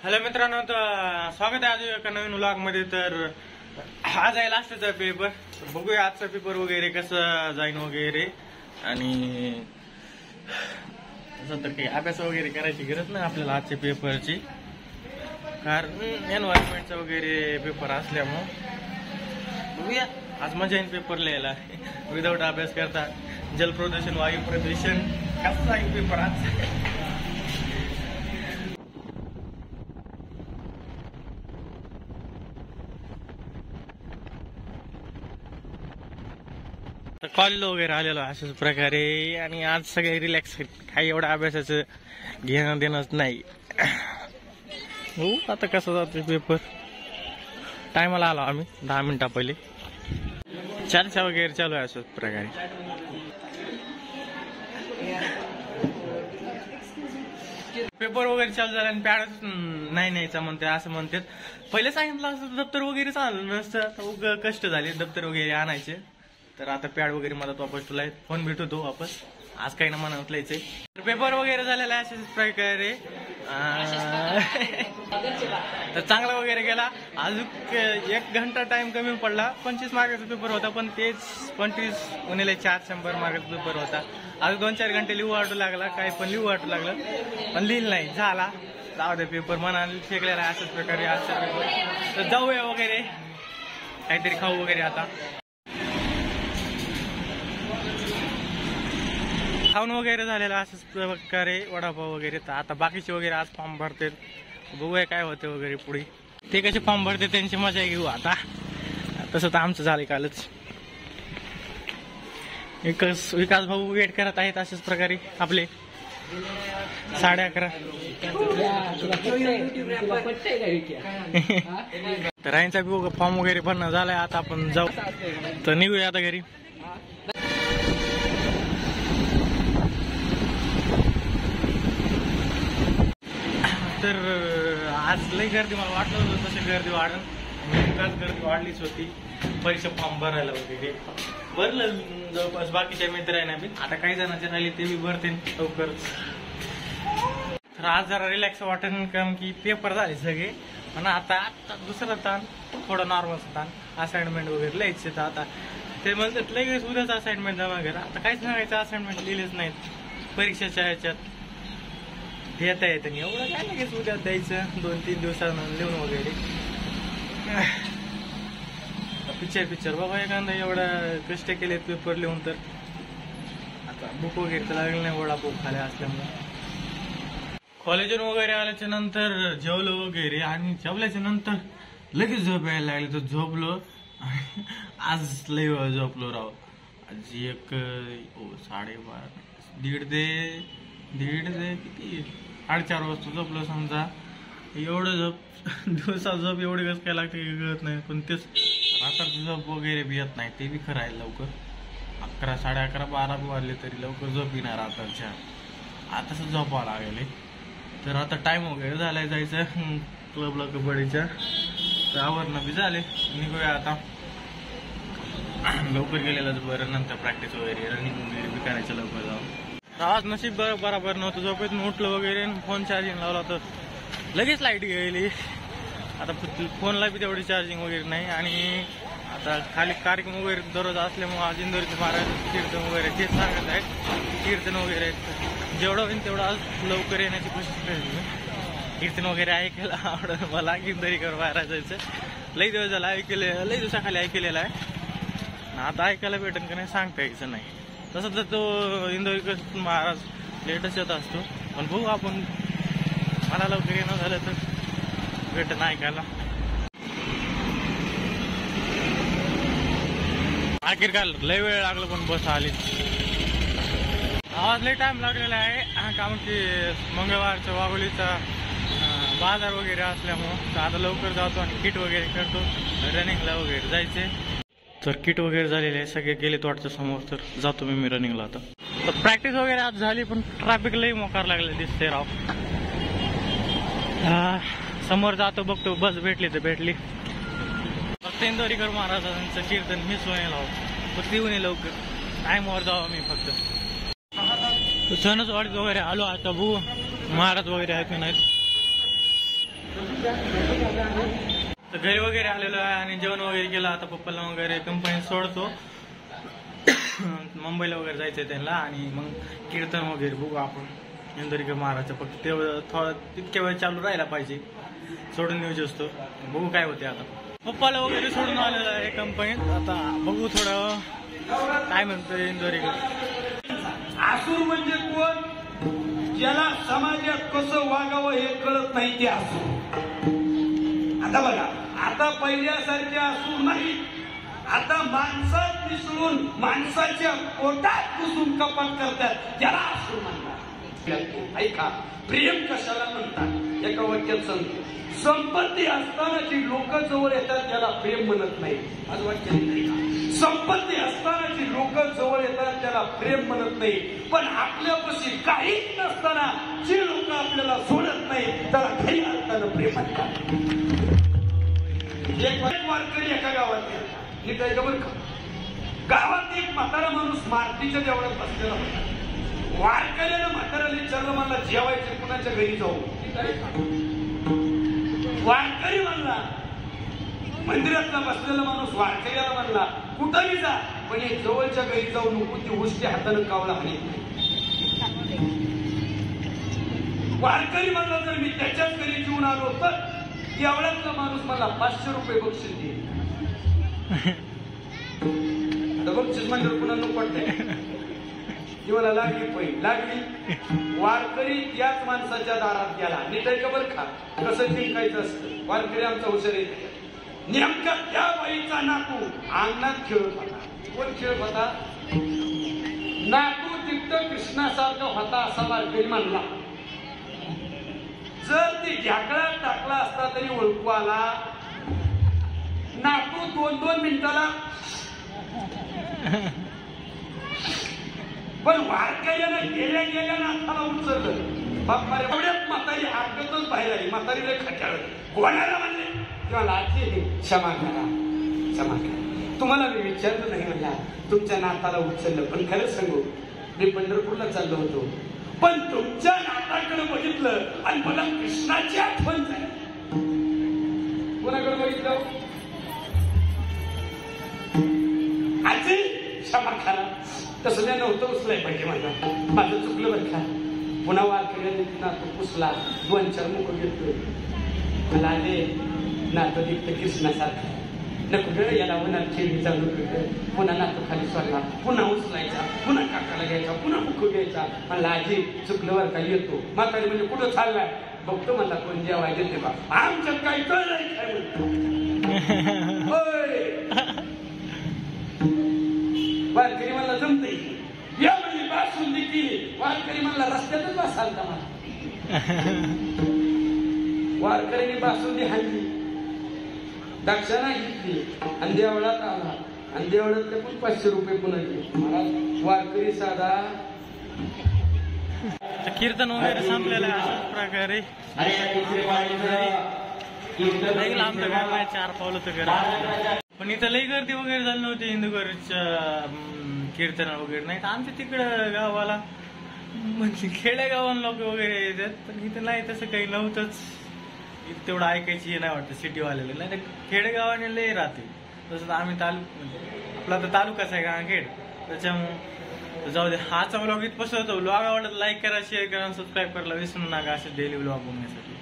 Hello मित्रांनो तर स्वागत आहे आज एका नवीन व्लॉगमध्ये. तर आज आहे लास्टचा पेपर बघूया आजचा पेपर वगैरे कसं जाईन वगैरे. आणि तसं तर काही अभ्यास वगैरे करायची गरज नाही आपल्याला आजच्या पेपरची कारण एन्व्हायरमेंटचा वगैरे पेपर असल्यामुळं. बघूया आज मजा येईन पेपर लिहायला. विदाऊट अभ्यास करता जलप्रदूषण वायू प्रदूषण कसा आहे पेपर आज तर कॉलेज वगैरे आलेलो आहे अशाच प्रकारे आणि आज सगळे रिलॅक्स काही एवढं अभ्यासाचं घेणं देणंच नाही. हो आता कसं जातो पेपर टायमाला आलो आम्ही दहा मिनिटा पहिले. चर्चा वगैरे चालू आहे अशाच प्रकारे. पेपर वगैरे चालू झाला आणि पॅड नाही नाहीचा म्हणते असं म्हणतात पहिले सांगितलं असं दप्तर वगैरे चालू नसतं. उग कष्ट झाले दप्तर वगैरे आणायचे. तर आता पॅड वगैरे मला वापस तुला फोन भेटवतो वापस. आज काही ना लिहायचंय तर पेपर वगैरे झालेला आहे अशाच प्रकारे. तर चांगला वगैरे गेला. अजून एक घंटा टाइम कमी पडला. पंचवीस मार्काचा पेपर होता पण तेच पंचवीस उन्हाला चार शंभर मार्काचा पेपर होता. अजून दोन चार घंटे लिहू वाटू लागला काही पण लिहू वाटू लागलं. पण लिहिलं नाही झाला. जाऊ दे पेपर मना फेकलेला आहे अशाच प्रकारे आजचा पेपर तर जाऊया वगैरे. काहीतरी खाऊ वगैरे आता. खाऊन वगैरे झालेलं असंच प्रकारे वडापाव वगैरे तर आता बाकीचे वगैरे आज फॉर्म भरतात बघूया काय होते वगैरे पुढे. ते कसे फॉर्म भरते त्यांची मजा घेऊ आता. तसं तर आमचं झालं कालच. विकास विकास भाऊ वेट करत आहेत अशाच प्रकारे आपले. साडे अकरा. तर यांचा बी फॉर्म वगैरे भरणं झालाय आता आपण जाऊ. तर निघूया आता घरी. तर आज लई गर्दी मला वाटलं होतं तशी गर्दी वाढन काच गर्दी वाढलीच होती. परीक्षा फॉर्म भरायला वगैरे भरलं जवळपास. बाकीच्या मित्र आहे ना मी आता काही जणांचे राहिले ते बी भरते लवकर. तर आज जरा रिलॅक्स वाटेल कारण की पेपर झाले सगळे. पण आता आता दुसरा ताण थोडा नॉर्मल ताण. असाइनमेंट वगैरे लिहायचे तर आता. ते म्हणतात लगेच उद्याच असाइनमेंट जमा करा. आता काहीच सांगायचं असाइनमेंट लिहिलेच नाहीत. परीक्षेच्या ह्याच्यात. येता येतं नाही. एवढं काय लगेच उद्या द्यायचं दोन तीन दिवसानं लिहून वगैरे. पिक्चर पिक्चर बाबा एखादा एवढा कष्ट केले पेपर लिहून तर. आता बुक वगैरे तर लागले नाही वडा बुक खाल्या असल्यामुळे. कॉलेजून वगैरे आल्याच्यानंतर जेवलो वगैरे आणि जेवल्याच्या नंतर लगेच झोप यायला लागली. तर झोपलो. आज लय झोपलो राव. आज एक ओ साडेबारा दीड ते दीड ते किती? साडेचार वाजता झोपलो समजा. एवढं झोप दिवसा झोप एवढी कसं काय लागते की कळत नाही. पण तेच रात्रची झोप वगैरे बी येत नाही. ते बी खरं आहे लवकर. अकरा साडे अकरा बारा बी वाजले तरी लवकर झोप येणार रात्रच्या आताच झोपावं लागेल तर आता टाईम वगैरे झालाय जायचं. क्लबला कबड्डीच्या. तर आवरणं बी झाले. निघूया आता. लवकर गेलेलंच बरं. नंतर प्रॅक्टिस वगैरे रनिंग वगैरे बी करायचं लवकर जाऊन. आज नशीब बरं बराबर नव्हतं. झोपेतून उठलं वगैरे फोन चार्जिंग लावला तर लगेच लाइट गेली. आता फोनला बी तेवढी चार्जिंग वगैरे नाही. आणि आता खाली कार्यक्रम वगैरे दररोज असल्यामुळे आज इंदोरीचे महाराज कीर्तन वगैरे तेच सांगत आहेत. कीर्तन वगैरे आहेत. जेवढं होईल तेवढं आज लवकर येण्याची कोशिश करेल कीर्तन वगैरे ऐकायला आवडत मला. इंदोरीकर बाहेर जायचं लई दिवस झाला ऐकले लई दिवसाखाली ऐकलेला आहे. आता ऐकायला भेटेल का नाही सांगता यायचं नाही. तसं तर तो इंदोरीकर महाराज लेटच येत असतो. पण बघू आपण. मला लवकर येणं झालं तर भेटन ऐकायला. आखिर काल लय वेळ लागला पण बस आली. आवाज लय टाइम लागलेला आहे. हा, कारण की मंगळवारच्या वाघोलीचा बाजार वगैरे असल्यामुळं. तर आता लवकर जातो आणि किट वगैरे करतो. रनिंगला वगैरे जायचे तर किट वगैरे झालेले आहे सगळे गेले वाटतं समोर तर जातो मी मी रनिंगला आता. तर प्रॅक्टिस वगैरे आज झाली पण ट्रॅफिक लई मोकार लागले दिसते राव. हा, समोर जातो बघतो बस भेटली तर भेटली. फक्त इंदोरीकर महाराजांचं कीर्तन मी व्हायला हवं फक्त येऊन लवकर. टाईमवर जावं मी फक्त. सणच सणसवाडीत वगैरे आलो आता बघू. महाराज वगैरे आहेत की नाहीत? तर घरी वगैरे आलेलो आहे आणि जेवण वगैरे केलं. आता पप्पाला वगैरे कंपनी सोडतो. मुंबईला वगैरे जायचंय त्यांना आणि मग कीर्तन वगैरे बघू आपण. इंदोरीकर महाराजचं फक्त तेवढं थोडं तितक्या वेळ चालू राहायला पाहिजे. सोडून येऊ असतो बघू काय होते आता. पप्पाला वगैरे सोडून आलेलं आहे कंपनीत आता बघू थोडं काय म्हणतोय इंदोरीकर आसूर म्हणजे कोण? ज्याला समाजात कसं वागावं हे कळत नाही ते आसूर. आता बघा. आता पहिल्यासारखे असू नाही. आता माणसात मिसळून माणसाच्या पोटात घुसून कपात करतात. त्याला असू म्हणतात. ऐका प्रेम कशाला म्हणतात? एका वाक्यात सांगतो. संपत्ती असताना जी लोक जवळ येतात त्याला प्रेम म्हणत नाही. आज वाक्य नाही का? संपत्ती असताना जी लोक जवळ येतात त्याला प्रेम म्हणत नाही. पण आपल्यापाशी काहीच नसताना जी लोक आपल्याला सोडत नाही त्याला खरी अर्थानं प्रेम म्हणतात. एक वारकरी एका गावात गेला. नीट ऐका बरं का? गावात एक म्हातारा माणूस मारतीच्या देवळात बसलेला होता. वारकऱ्यानं म्हातारा विचारलं मला जेवायचे कुणाच्या घरी जाऊ? वारकरी म्हणला मंदिरातला बसलेला माणूस वारकऱ्याला म्हणला कुठंही जा? पण एक जवळच्या घरी जाऊ नको ती गोष्टी हातानं कावला म्हणे वारकरी म्हणला जर मी त्याच्याच घरी जीवन आलो तर एवढ्यातला माणूस मला पाचशे रुपये बक्षीस देईल आता बक्षीस म्हणल्यावर पुन्हा नको ती मला लागली पहिली लागली. वारकरी याच माणसाच्या दारात गेला. नीट का बरं का कसं जिंकायचं असतं? वारकरी आमचा हुशार येते नेमका त्या बाईचा नातू अंगणात खेळत होता. कोण खेळत होता? नातू तिथं कृष्णासारखा होता असा वारकरी म्हणला. जर ते ढाकळ्यात टाकला असता तरी ओळखू आला नातू दोन दोन मिनिटाला. पण वारकऱ्यानं गेल्या गेल्या नाथाला उचललं. बाप्पा रे एवढ्यात म्हातारी हरकतच बाहेर आली. म्हातारी लय खट्याळ. कोणाला म्हणले? किंवा लाची क्षमा करा. क्षमा करा. तुम्हाला मी विचारलं नाही म्हणला. तुमच्या नाताला उचललं. पण खरंच सांगू मी पंढरपूरला चाललो होतो. पण तुमच्या नाताकडे बघितलं आणि मला कृष्णाची आठवण झाली. कोणाकडे बघितलं? आजी क्षमा खाला तसं त्या नव्हतं उचलाय पाहिजे माझा माझं चुकलं बरं का? पुन्हा वारकऱ्याने नातं पुसला. दोन चार मुख घेतो मला आले नातं दिसतं कृष्णासारखं. नको ग याला उन्हात खेळी चालू नको पुन्हा नातं खाली सोडला पुन्हा उचलायचा पुन्हा काकाला घ्यायचा पुन्हा मुख घ्यायचा मला आजी चुकलं बरं का येतो म्हातारी म्हणजे कुठं चाललाय बघतो मला कोण जेवाय देते बा आमच्यात काही कळलंय काय म्हणतो वारकरी मला जमते या म्हणजे बासुंदी केली वारकरी म्हणला रस्त्यातच बसाल का मला वारकरीने बासुंदी हाणली दक्षिणा घेतली आणि देवळात आला. आणि देवळातले पण पाचशे रुपये पुन्हा मला वारकरी साधा. तर कीर्तन वगैरे संपलेलं आहे अशाच प्रकारे. लई लांब तर घर नाही चार पावलं तर घर पण इथं लई गर्दी वगैरे झाली नव्हती हिंदूगरच्या कीर्तन वगैरे. नाही तर आमच्या तिकडं गावाला म्हणजे खेडेगावान लोक वगैरे येतात पण इथं नाही तसं काही नव्हतंच. तेवढं ऐकायची हे नाही वाटतं सिटीवाल्याला. नाही तर खेडेगावाने लई राहते. तसं आम्ही तालुक म्हणजे आपला तर तालुकाच आहे गांखेड त्याच्यामुळं जाऊ दे. हाचा ब्लॉग इथपासून होतो ब्लॉग आवडत लाईक करा शेअर करा सबस्क्राईब करायला विसरू नका. असे डेली ब्लॉग बघण्यासाठी.